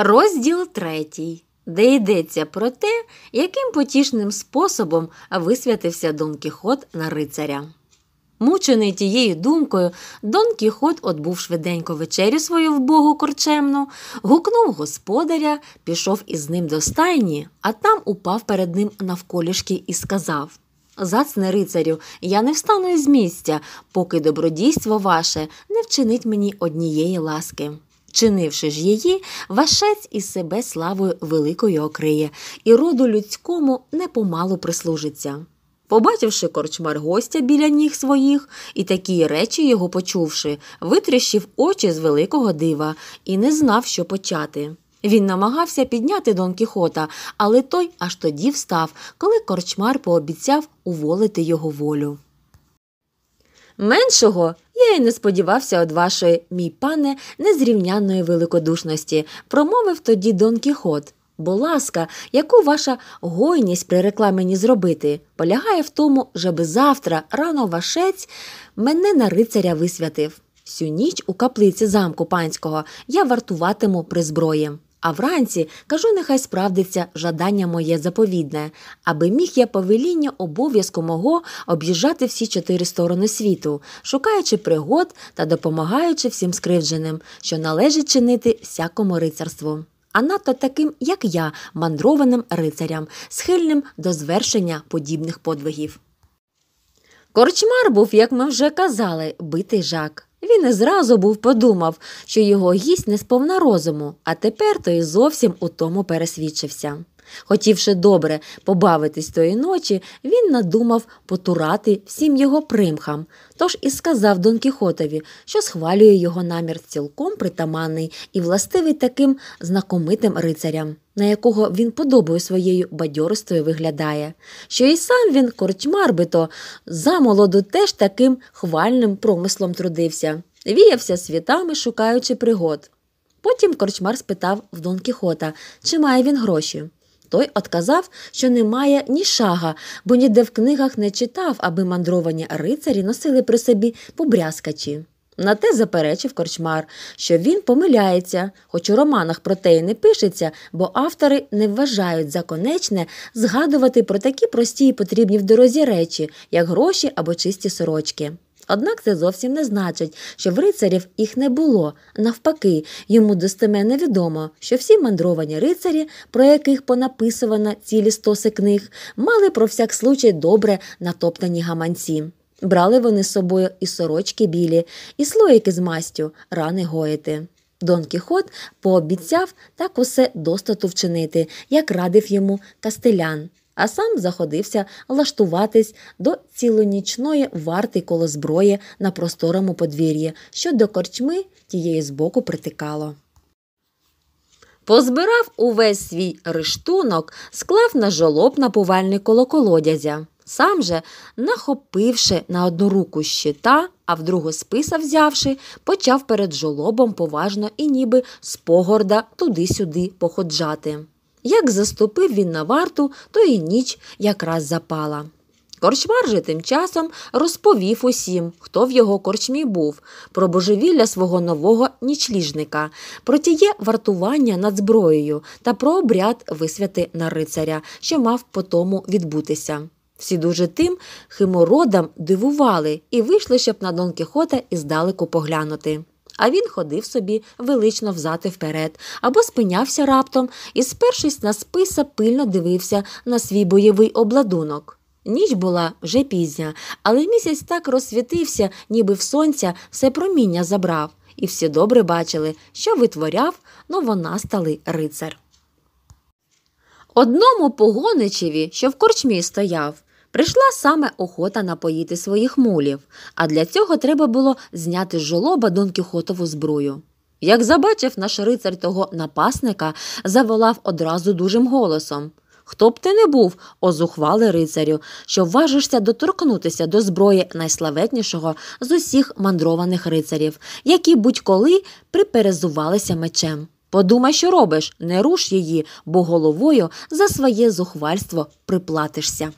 Розділ третій, де йдеться про те, яким потішним способом висвятився Дон Кіхот на рицаря. Мучений тією думкою, Дон Кіхот отбув швиденько вечерю свою вбогу корчемну, гукнув господаря, пішов із ним до стайні, а там упав перед ним навколішки і сказав Зацне рицарю, я не встану із місця, поки добродійство ваше не вчинить мені однієї ласки. Чинивши ж її, вашець із себе славою великою окриє, і роду людському непомалу прислужиться. Побачивши корчмар гостя біля ніг своїх і такі речі його почувши, витріщив очі з великого дива і не знав, що почати. Він намагався підняти Дон Кіхота, але той аж тоді встав, коли корчмар пообіцяв уволити його волю. Меншого я й не сподівався від вашої, мій пане, незрівнянної великодушності, промовив тоді Дон Кіхот. Бо ласка, яку ваша гойність прирекла мені зробити, полягає в тому, щоби завтра рано вашець мене на рицаря висвятив. Всю ніч у каплиці замку панського я вартуватиму при зброї. А вранці кажу, нехай справдиться жадання моє заповідне, аби міг я повеління обов'язку мого об'їжджати всі чотири сторони світу, шукаючи пригод та допомагаючи всім скривдженим, що належить чинити всякому рицарству. А надто таким, як я, мандрованим рицарям, схильним до звершення подібних подвигів. Корчмар був, як ми вже казали, битий жак. Він і зразу був подумав, що його гість не сповна розуму, а тепер той зовсім у тому пересвідчився. Хотівши добре побавитись тої ночі, він надумав потурати всім його примхам, тож і сказав Дон Кіхотові, що схвалює його намір цілком притаманний і властивий таким знакомитим рицарям, на якого він подобою своєю бадьоростою виглядає, що і сам він, корчмар би то, замолоду теж таким хвальним промислом трудився, віявся світами, шукаючи пригод. Потім корчмар спитав в Дон Кіхота, чи має він гроші. Той отказав, що немає ні шага, бо ніде в книгах не читав, аби мандровані рицарі носили при собі побрязкачі. На те заперечив корчмар, що він помиляється, хоч у романах про те й не пишеться, бо автори не вважають за конечне згадувати про такі прості і потрібні в дорозі речі, як гроші або чисті сорочки. Однак це зовсім не значить, що в рицарів їх не було. Навпаки, йому достеменно відомо, що всі мандровані рицарі, про яких понаписувано цілі стоси книг, мали про всяк случай добре натоптані гаманці. Брали вони з собою і сорочки білі, і слоїки з мастю, рани гоїти. Дон Кіхот пообіцяв так усе достату вчинити, як радив йому кастелян а сам заходився влаштуватись до цілонічної варти коло зброї на просторому подвір'ї, що до корчми тієї збоку притикало. Позбирав увесь свій рештунок, склав на жолоб напувальний коло колодязя. Сам же, нахопивши на одну руку щита, а в другу списа взявши, почав перед жолобом поважно і ніби з погорда туди-сюди походжати. Як заступив він на варту, то і ніч якраз запала. Корчмар же тим часом розповів усім, хто в його корчмі був, про божевілля свого нового нічліжника, про тіє вартування над зброєю та про обряд висвяти на рицаря, що мав по тому відбутися. Всі дуже тим химородам дивували і вийшли, щоб на Дон Кіхота іздалеку поглянути а він ходив собі велично взати вперед або спинявся раптом і, спершись на списа, пильно дивився на свій бойовий обладунок. Ніч була вже пізня, але місяць так розсвітився, ніби в сонця все проміння забрав, і всі добре бачили, що витворяв новонасталий рицар. Одному погоничеві, що в корчмі стояв, Прийшла саме охота напоїти своїх мулів, а для цього треба було зняти з жолоба Дон Кіхотову зброю. Як забачив наш рицар того напасника, заволав одразу дужим голосом Хто б ти не був, озухвали рицарю, що вважишся доторкнутися до зброї найславетнішого з усіх мандрованих рицарів, які будь-коли приперезувалися мечем. Подумай, що робиш, не руш її, бо головою за своє зухвальство приплатишся.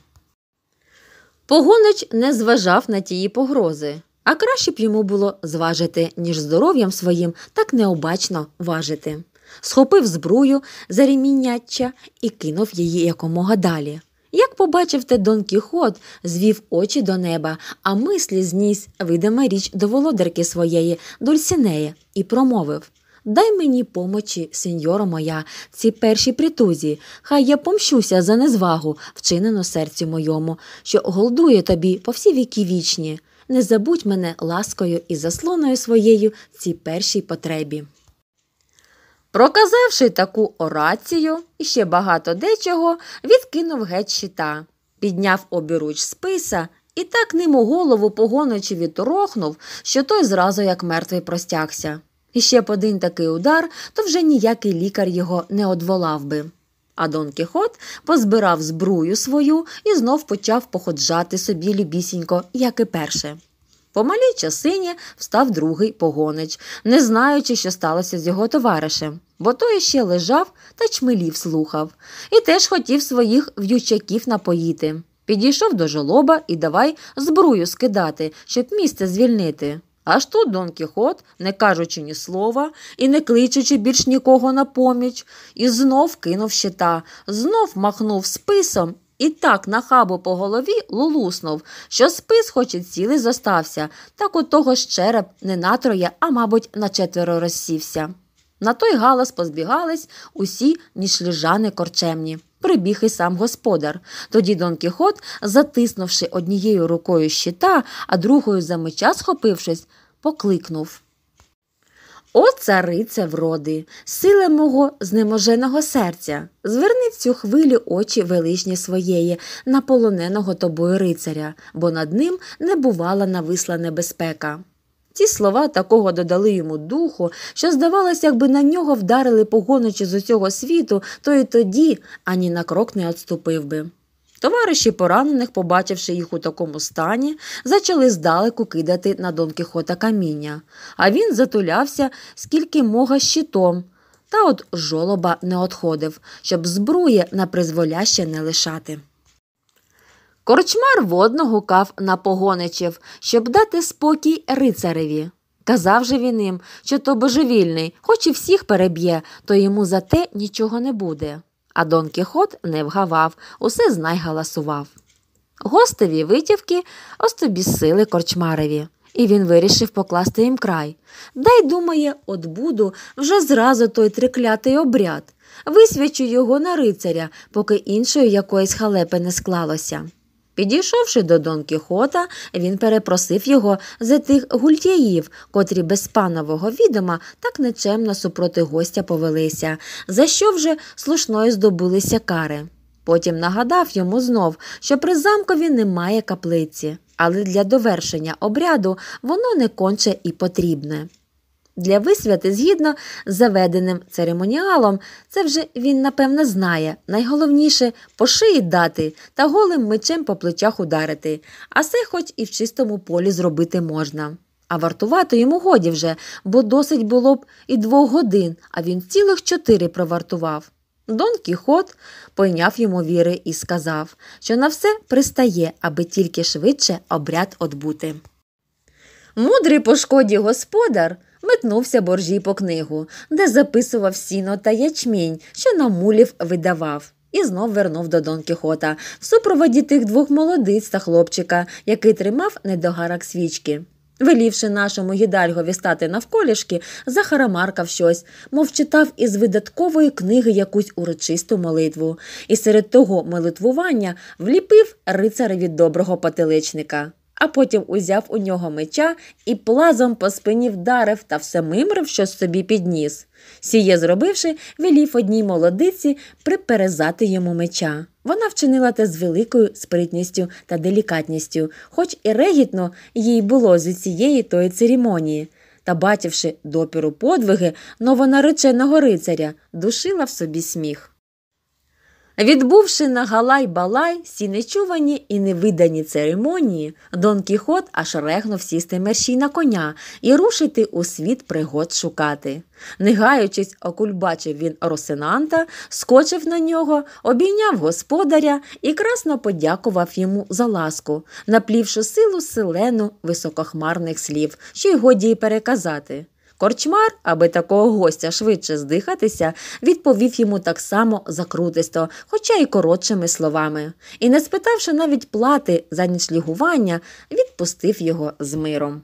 Погонич не зважав на тії погрози, а краще б йому було зважити, ніж здоров'ям своїм так необачно важити. схопив збрую за ремінняча і кинув її якомога далі. Як побачив те Дон Кіхот, звів очі до неба, а мислі зніс видима річ до володарки своєї, Дульсінеї, і промовив Дай мені помочі, сеньоро моя, ці перші притузі, хай я помщуся за незвагу, вчинену серцю моєму, що голдує тобі по всі віки вічні. Не забудь мене ласкою і заслоною своєю в цій першій потребі. Проказавши таку орацію і ще багато дечого, відкинув геть щита, підняв обіруч списа і так ним у голову погоночі відторохнув, що той зразу як мертвий простягся. І ще б один такий удар, то вже ніякий лікар його не одволав би. А Дон Кіхот позбирав збрую свою і знов почав походжати собі любісінько, як і перше. По малій часині встав другий погонич, не знаючи, що сталося з його товаришем, бо той ще лежав та чмелів слухав, і теж хотів своїх в'ючаків напоїти. Підійшов до жолоба і давай збрую скидати, щоб місце звільнити. Аж тут Дон Кіхот, не кажучи ні слова і не кличучи більш нікого на поміч, і знов кинув щита, знов махнув списом і так на хабу по голові лулуснув, що спис, хоч і цілий зостався, так у того ж череп не на троє, а, мабуть, на четверо розсівся. На той галас позбігались усі нішліжани корчемні. Прибіг і сам господар. Тоді Дон Кіхот, затиснувши однією рукою щита, а другою за меча схопившись, покликнув. О, царице вроди, силе мого знеможеного серця, зверни в цю хвилю очі величні своєї, на полоненого тобою рицаря, бо над ним не бувала нависла небезпека. Ці слова такого додали йому духу, що, здавалося, якби на нього вдарили погоничі з усього світу, то й тоді ані на крок не отступив би. Товариші поранених, побачивши їх у такому стані, почали здалеку кидати на Дон Кіхота каміння, а він затулявся скільки мога щитом, та от жолоба не отходив, щоб збрує на призволяще не лишати. Корчмар водно гукав на погоничів, щоб дати спокій рицареві. Казав же він їм, що то божевільний, хоч і всіх переб'є, то йому за те нічого не буде. А Дон Кіхот не вгавав, усе знай галасував. Гостеві витівки остобісили корчмареві, і він вирішив покласти їм край. Дай, думає, от буду вже зразу той триклятий обряд. Висвячу його на рицаря, поки іншої якоїсь халепи не склалося. Підійшовши до Дон Кіхота, він перепросив його за тих гультяїв, котрі без панового відома так нечемно супроти гостя повелися, за що вже слушною здобулися кари. Потім нагадав йому знов, що при замкові немає каплиці, але для довершення обряду воно не конче і потрібне. Для висвяти, згідно з заведеним церемоніалом, це вже він, напевно, знає. Найголовніше по шиї дати та голим мечем по плечах ударити, а це хоч і в чистому полі зробити можна. А вартувати йому годі вже, бо досить було б і двох годин, а він цілих чотири провартував. Дон Кіхот пойняв йому віри і сказав, що на все пристає, аби тільки швидше обряд отбути. Мудрий по шкоді господар метнувся боржій по книгу, де записував сіно та ячмінь, що на мулів видавав. І знов вернув до Дон Кіхота в супроводі тих двох молодиць та хлопчика, який тримав недогарок свічки. Велівши нашому гідальгові стати навколішки, захарамаркав щось, мов читав із видаткової книги якусь урочисту молитву, і серед того молитвування вліпив рицареві доброго потиличника а потім узяв у нього меча і плазом по спині вдарив та все мимрив щось собі підніс. Сіє, зробивши, велів одній молодиці приперезати йому меча. Вона вчинила те з великою спритністю та делікатністю, хоч і регітно їй було з цієї тої церемонії. Та, бачивши допіру подвиги новонареченого рицаря, душила в собі сміх. Відбувши на Галай-Балай сі нечувані і невидані церемонії, Дон Кіхот аж регнув сісти мерщій на коня і рушити у світ пригод шукати. Не гаючись, окульбачив він Росинанта, скочив на нього, обійняв господаря і красно подякував йому за ласку, наплівши силу селену високохмарних слів, що й годі й переказати. Корчмар, аби такого гостя швидше здихатися, відповів йому так само закрутисто, хоча й коротшими словами. І, не спитавши навіть плати за нічлігування, відпустив його з миром.